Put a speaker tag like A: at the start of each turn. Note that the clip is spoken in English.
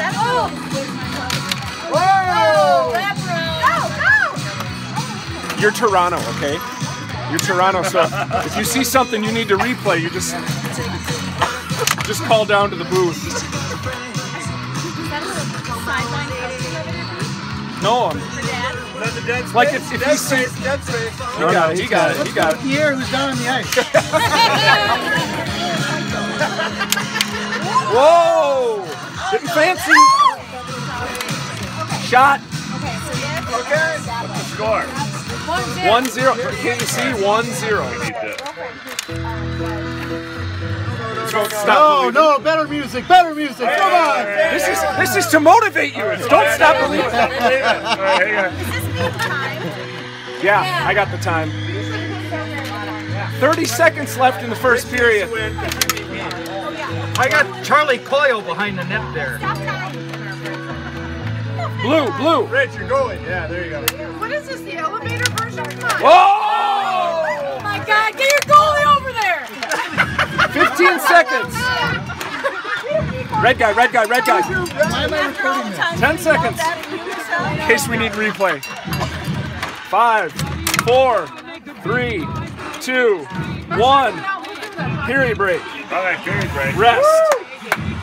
A: Oh.
B: Whoa!
A: Go, go.
C: You're Toronto, okay? You're Toronto, so if you see something you need to replay, you just just call down to the booth.
A: Is that a sideline coaching over there,
C: No, I'm,
A: for Dad?
B: Let the dead.
C: Like if- if
B: dead
C: you see-
B: space, dead space.
C: he got it, he got it, he got it.
D: Pierre, who's down on the ice.
C: Whoa! Getting fancy. Shot.
A: Okay, so yes.
B: Okay.
E: Score.
A: One zero.
C: One zero. Can't you see? One zero.
E: Need to-
C: Don't stop
D: No, no, better music, better music. Come on.
C: This is this is to motivate you. It's don't stop believing.
E: All right, hang on.
A: Is this me time?
C: Yeah, I got the time. 30 seconds left in the first period.
D: I got Charlie Coyle behind the net there.
C: Blue, blue.
B: Rich, you're going. Yeah, there you go.
A: What is this, the elevator version? Come on.
C: Oh!
A: Oh my God, get your goalie over there.
C: 15 seconds. Red guy, red guy, red guy.
D: Why am I recording this?
C: 10 seconds. In case we need replay. Five, four, three, two, one. Period break.
E: All right, period break.
C: Rest. Woo!